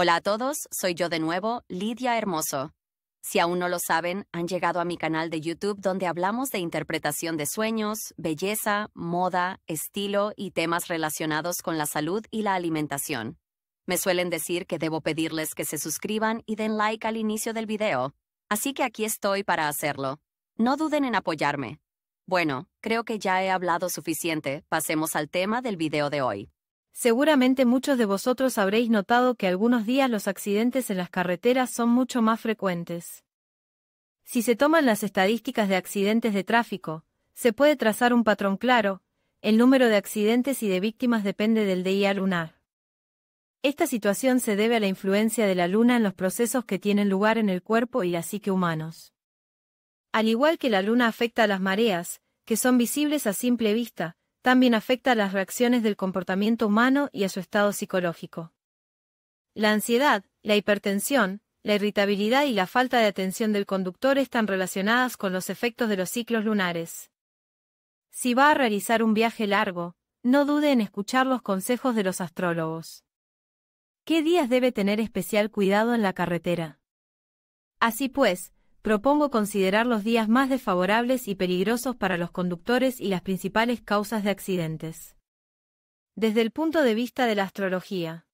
Hola a todos, soy yo de nuevo, Lidia Hermoso. Si aún no lo saben, han llegado a mi canal de YouTube donde hablamos de interpretación de sueños, belleza, moda, estilo y temas relacionados con la salud y la alimentación. Me suelen decir que debo pedirles que se suscriban y den like al inicio del video, así que aquí estoy para hacerlo. No duden en apoyarme. Bueno, creo que ya he hablado suficiente, pasemos al tema del video de hoy. Seguramente muchos de vosotros habréis notado que algunos días los accidentes en las carreteras son mucho más frecuentes. Si se toman las estadísticas de accidentes de tráfico, se puede trazar un patrón claro, el número de accidentes y de víctimas depende del día lunar. Esta situación se debe a la influencia de la luna en los procesos que tienen lugar en el cuerpo y la psique humanos. Al igual que la luna afecta a las mareas, que son visibles a simple vista, también afecta a las reacciones del comportamiento humano y a su estado psicológico. La ansiedad, la hipertensión, la irritabilidad y la falta de atención del conductor están relacionadas con los efectos de los ciclos lunares. Si va a realizar un viaje largo, no dude en escuchar los consejos de los astrólogos. ¿Qué días debe tener especial cuidado en la carretera? Así pues, propongo considerar los días más desfavorables y peligrosos para los conductores y las principales causas de accidentes. Desde el punto de vista de la astrología.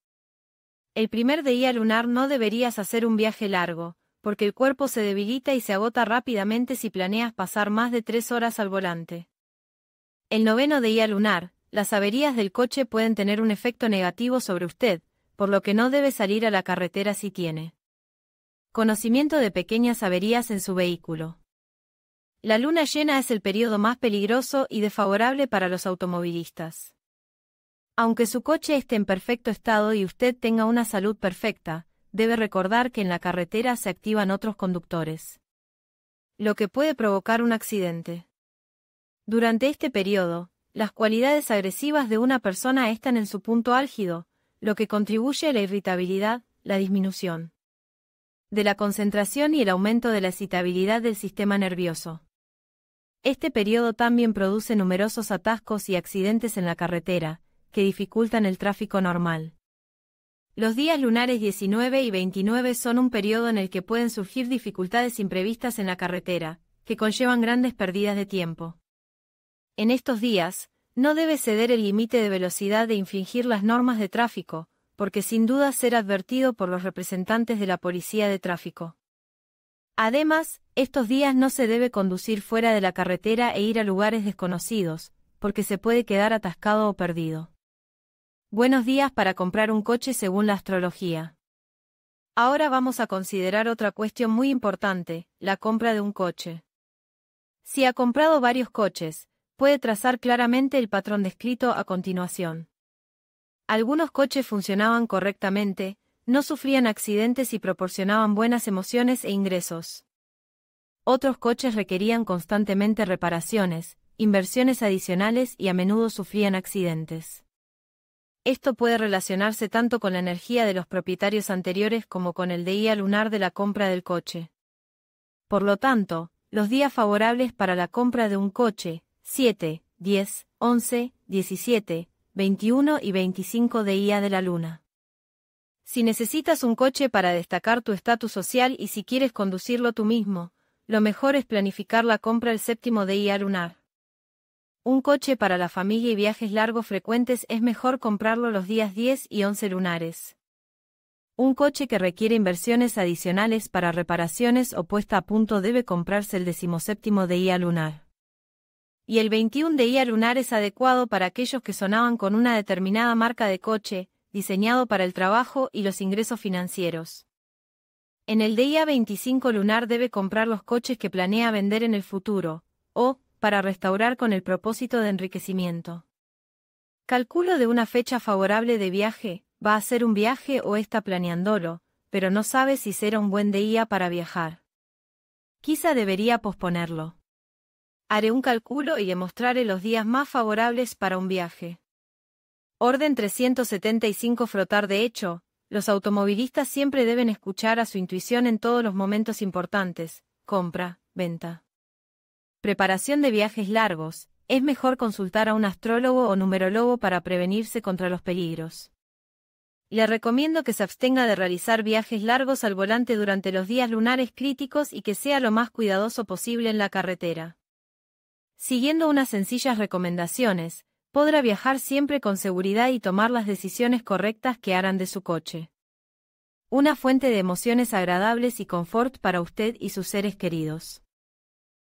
El primer día lunar no deberías hacer un viaje largo, porque el cuerpo se debilita y se agota rápidamente si planeas pasar más de tres horas al volante. El noveno día lunar, las averías del coche pueden tener un efecto negativo sobre usted, por lo que no debe salir a la carretera si tiene Conocimiento de pequeñas averías en su vehículo. La luna llena es el periodo más peligroso y desfavorable para los automovilistas. Aunque su coche esté en perfecto estado y usted tenga una salud perfecta, debe recordar que en la carretera se activan otros conductores. Lo que puede provocar un accidente. Durante este periodo, las cualidades agresivas de una persona están en su punto álgido, lo que contribuye a la irritabilidad, la disminución de la concentración y el aumento de la excitabilidad del sistema nervioso. Este periodo también produce numerosos atascos y accidentes en la carretera, que dificultan el tráfico normal. Los días lunares 19 y 29 son un periodo en el que pueden surgir dificultades imprevistas en la carretera, que conllevan grandes pérdidas de tiempo. En estos días, no debe ceder el límite de velocidad de infringir las normas de tráfico, porque sin duda ser advertido por los representantes de la policía de tráfico. Además, estos días no se debe conducir fuera de la carretera e ir a lugares desconocidos, porque se puede quedar atascado o perdido. Buenos días para comprar un coche según la astrología. Ahora vamos a considerar otra cuestión muy importante, la compra de un coche. Si ha comprado varios coches, puede trazar claramente el patrón descrito a continuación. Algunos coches funcionaban correctamente, no sufrían accidentes y proporcionaban buenas emociones e ingresos. Otros coches requerían constantemente reparaciones, inversiones adicionales y a menudo sufrían accidentes. Esto puede relacionarse tanto con la energía de los propietarios anteriores como con el día lunar de la compra del coche. Por lo tanto, los días favorables para la compra de un coche, 7, 10, 11, 17, 21 y 25 de IA de la Luna. Si necesitas un coche para destacar tu estatus social y si quieres conducirlo tú mismo, lo mejor es planificar la compra el séptimo de IA lunar. Un coche para la familia y viajes largos frecuentes es mejor comprarlo los días 10 y 11 lunares. Un coche que requiere inversiones adicionales para reparaciones o puesta a punto debe comprarse el decimoséptimo de IA lunar y el 21 de IA lunar es adecuado para aquellos que sonaban con una determinada marca de coche, diseñado para el trabajo y los ingresos financieros. En el día 25 lunar debe comprar los coches que planea vender en el futuro, o, para restaurar con el propósito de enriquecimiento. Calculo de una fecha favorable de viaje, va a ser un viaje o está planeándolo, pero no sabe si será un buen día para viajar. Quizá debería posponerlo. Haré un cálculo y le mostraré los días más favorables para un viaje. Orden 375 Frotar de hecho, los automovilistas siempre deben escuchar a su intuición en todos los momentos importantes, compra, venta. Preparación de viajes largos, es mejor consultar a un astrólogo o numerólogo para prevenirse contra los peligros. le recomiendo que se abstenga de realizar viajes largos al volante durante los días lunares críticos y que sea lo más cuidadoso posible en la carretera. Siguiendo unas sencillas recomendaciones, podrá viajar siempre con seguridad y tomar las decisiones correctas que harán de su coche. Una fuente de emociones agradables y confort para usted y sus seres queridos.